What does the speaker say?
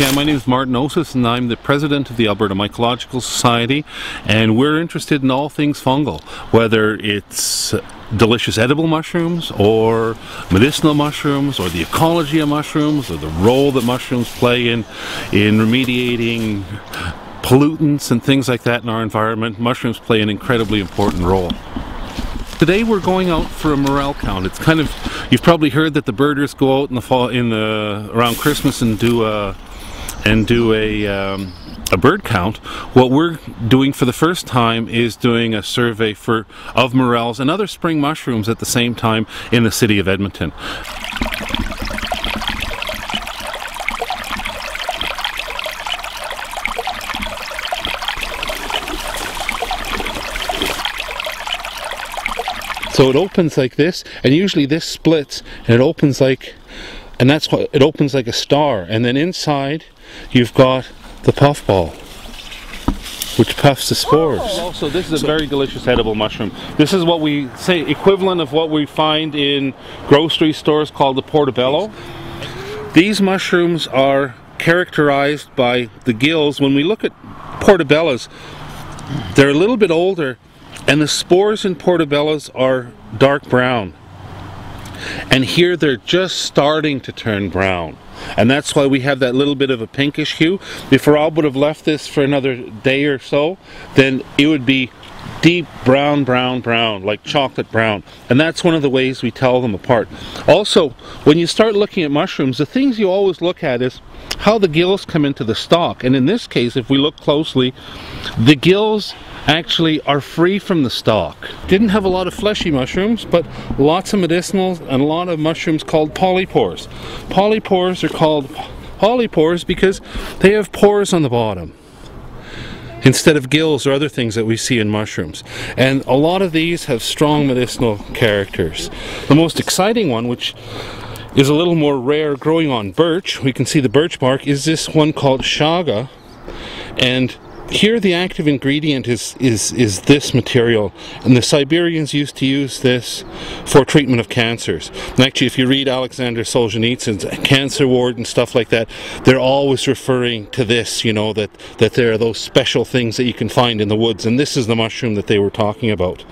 Yeah, my name is Martin Osis and I'm the president of the Alberta Mycological Society and we're interested in all things fungal, whether it's delicious edible mushrooms or medicinal mushrooms or the ecology of mushrooms or the role that mushrooms play in, in remediating pollutants and things like that in our environment. Mushrooms play an incredibly important role. Today we're going out for a morel count. It's kind of you've probably heard that the birders go out in the fall in the around Christmas and do a and do a, um, a bird count, what we're doing for the first time is doing a survey for of morels and other spring mushrooms at the same time in the city of Edmonton. So it opens like this, and usually this splits, and it opens like, and that's what, it opens like a star, and then inside you've got the puffball which puffs the spores. Oh. Also, this is a very delicious edible mushroom. This is what we say equivalent of what we find in grocery stores called the portobello. These mushrooms are characterized by the gills. When we look at portobellos, they're a little bit older and the spores in portobellos are dark brown. And here they're just starting to turn brown and that's why we have that little bit of a pinkish hue. If Rob would have left this for another day or so, then it would be deep brown, brown, brown, like chocolate brown. And that's one of the ways we tell them apart. Also, when you start looking at mushrooms, the things you always look at is how the gills come into the stalk. And in this case, if we look closely, the gills actually are free from the stalk. Didn't have a lot of fleshy mushrooms, but lots of medicinals and a lot of mushrooms called polypores. Polypores are called polypores because they have pores on the bottom instead of gills or other things that we see in mushrooms. And a lot of these have strong medicinal characters. The most exciting one, which is a little more rare growing on birch, we can see the birch bark, is this one called chaga. And here the active ingredient is, is, is this material and the Siberians used to use this for treatment of cancers. And actually if you read Alexander Solzhenitsyn's cancer ward and stuff like that, they're always referring to this, you know, that, that there are those special things that you can find in the woods and this is the mushroom that they were talking about.